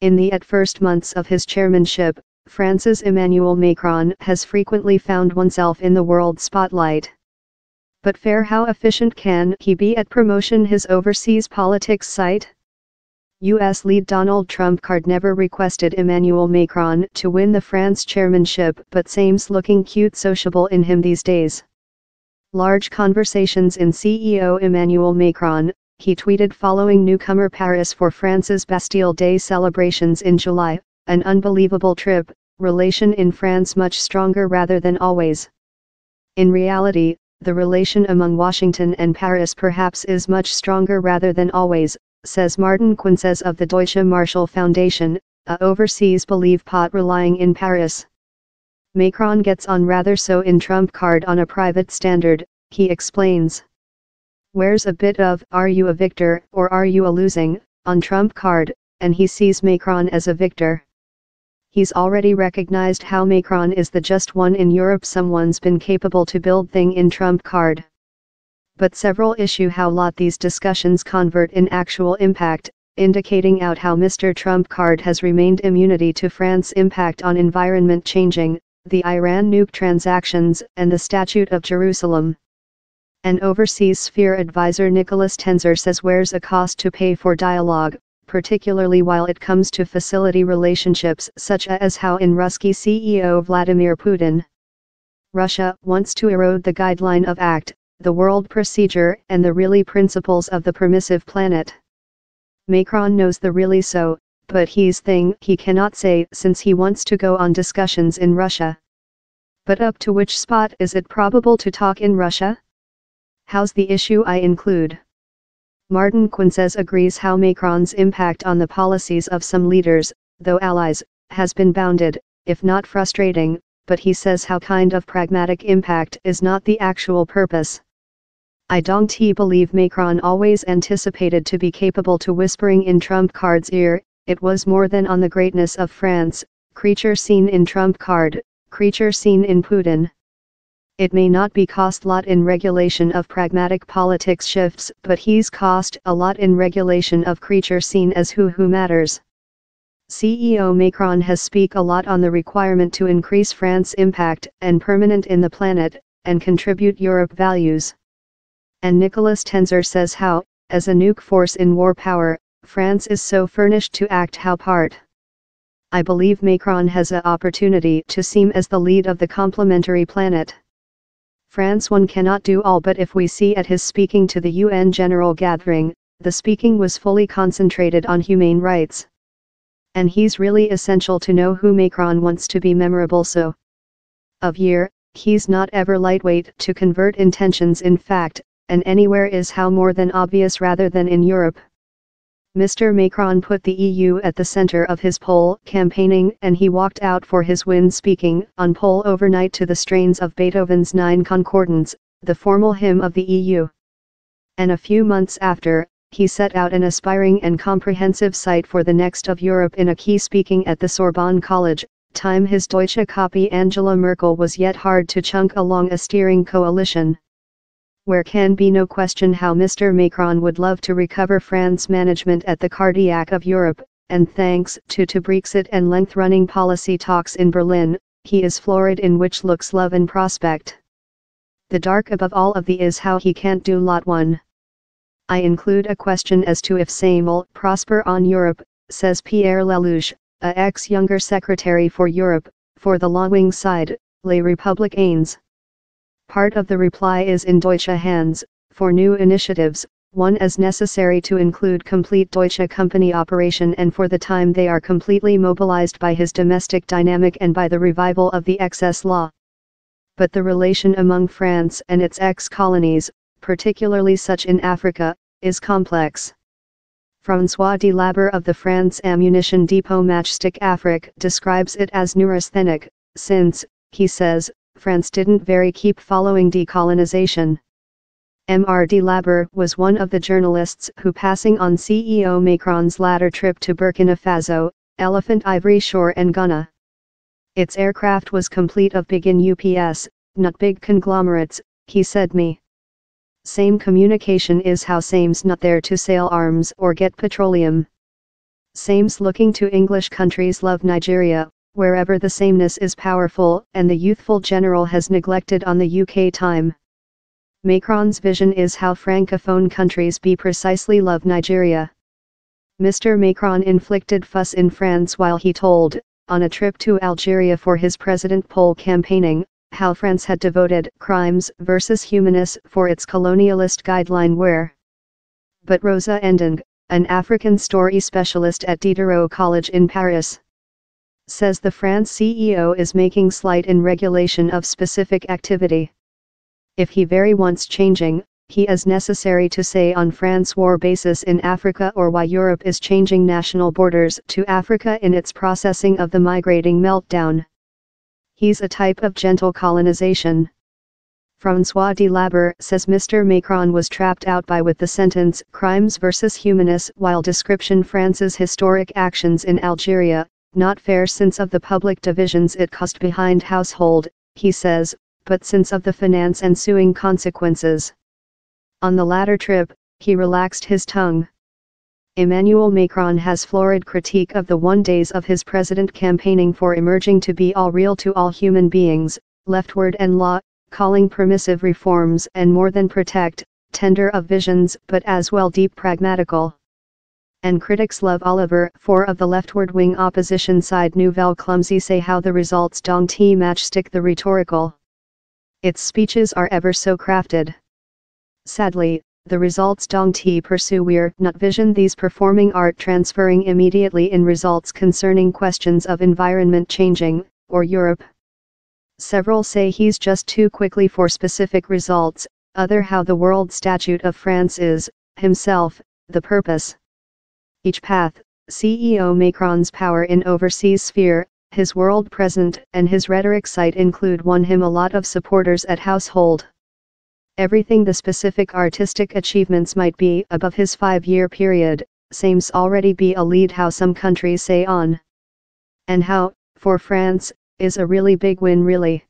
In the at first months of his chairmanship, France's Emmanuel Macron has frequently found oneself in the world spotlight. But fair how efficient can he be at promotion his overseas politics site? U.S. lead Donald Trump card never requested Emmanuel Macron to win the France chairmanship but seems looking cute sociable in him these days. Large conversations in CEO Emmanuel Macron, he tweeted following newcomer Paris for France's Bastille Day celebrations in July, an unbelievable trip, relation in France much stronger rather than always. In reality, the relation among Washington and Paris perhaps is much stronger rather than always, says Martin Quinces of the Deutsche Marshall Foundation, a overseas believe pot relying in Paris. Macron gets on rather so in Trump card on a private standard, he explains. Where's a bit of, are you a victor, or are you a losing, on Trump card, and he sees Macron as a victor. He's already recognized how Macron is the just one in Europe someone's been capable to build thing in Trump card. But several issue how lot these discussions convert in actual impact, indicating out how Mr. Trump card has remained immunity to France impact on environment changing, the Iran nuke transactions and the Statute of Jerusalem. An overseas sphere advisor Nicholas Tenzer says where's a cost to pay for dialogue, particularly while it comes to facility relationships such as how in Ruski CEO Vladimir Putin. Russia wants to erode the guideline of ACT, the world procedure and the really principles of the permissive planet. Macron knows the really so, but he's thing he cannot say since he wants to go on discussions in Russia. But up to which spot is it probable to talk in Russia? How's the issue I include? Martin Quinces agrees how Macron's impact on the policies of some leaders, though allies, has been bounded, if not frustrating, but he says how kind of pragmatic impact is not the actual purpose. I don't believe Macron always anticipated to be capable to whispering in Trump card's ear, it was more than on the greatness of France, creature seen in Trump card, creature seen in Putin. It may not be cost lot in regulation of pragmatic politics shifts, but he's cost a lot in regulation of creature seen as who who matters. CEO Macron has speak a lot on the requirement to increase France impact and permanent in the planet, and contribute Europe values. And Nicholas Tenzer says how, as a nuke force in war power, France is so furnished to act how part. I believe Macron has a opportunity to seem as the lead of the complementary planet. France one cannot do all but if we see at his speaking to the UN General Gathering, the speaking was fully concentrated on humane rights. And he's really essential to know who Macron wants to be memorable so. Of year, he's not ever lightweight to convert intentions in fact, and anywhere is how more than obvious rather than in Europe. Mr. Macron put the EU at the center of his poll campaigning and he walked out for his win speaking on poll overnight to the strains of Beethoven's Nine Concordants, the formal hymn of the EU. And a few months after, he set out an aspiring and comprehensive site for the next of Europe in a key speaking at the Sorbonne College, time his Deutsche copy Angela Merkel was yet hard to chunk along a steering coalition where can be no question how Mr. Macron would love to recover France management at the cardiac of Europe, and thanks to to Brexit and length-running policy talks in Berlin, he is florid in which looks love and prospect. The dark above all of the is how he can't do lot one. I include a question as to if same will prosper on Europe, says Pierre Lellouche, a ex-younger secretary for Europe, for the longwing side, Les Républicains. Part of the reply is in Deutsche hands, for new initiatives, one as necessary to include complete Deutsche company operation and for the time they are completely mobilized by his domestic dynamic and by the revival of the excess law. But the relation among France and its ex-colonies, particularly such in Africa, is complex. François Delabarre of the France Ammunition Depot Matchstick Afrique describes it as neurasthenic, since, he says, France didn't very keep following decolonization. M.R. Delabarre was one of the journalists who passing on CEO Macron's latter trip to Burkina Faso, Elephant Ivory Shore and Ghana. Its aircraft was complete of big in UPS, not big conglomerates, he said me. Same communication is how same's not there to sell arms or get petroleum. Sames looking to English countries love Nigeria, wherever the sameness is powerful and the youthful general has neglected on the UK time. Macron's vision is how francophone countries be precisely love Nigeria. Mr. Macron inflicted fuss in France while he told, on a trip to Algeria for his president poll campaigning, how France had devoted crimes versus humanists for its colonialist guideline where. But Rosa Ending, an African story specialist at Diderot College in Paris, says the France CEO is making slight in regulation of specific activity. If he very wants changing, he is necessary to say on France war basis in Africa or why Europe is changing national borders to Africa in its processing of the migrating meltdown. He's a type of gentle colonization. François de Laber says Mr. Macron was trapped out by with the sentence crimes versus humanists while description France's historic actions in Algeria, not fair since of the public divisions it cost behind household, he says, but since of the finance ensuing consequences. On the latter trip, he relaxed his tongue. Emmanuel Macron has florid critique of the one days of his president campaigning for emerging to be all real to all human beings, leftward and law, calling permissive reforms and more than protect, tender of visions but as well deep pragmatical. And critics love Oliver Faure of the leftward wing opposition side Nouvelle clumsy say how the results don't matchstick the rhetorical. Its speeches are ever so crafted. Sadly, the results don't pursue we're not vision these performing art transferring immediately in results concerning questions of environment changing, or Europe. Several say he's just too quickly for specific results, other how the world statute of France is, himself, the purpose. Each path, CEO Macron's power in overseas sphere, his world present and his rhetoric site include won him a lot of supporters at household everything the specific artistic achievements might be above his five-year period, seems already be a lead how some countries say on. And how, for France, is a really big win really.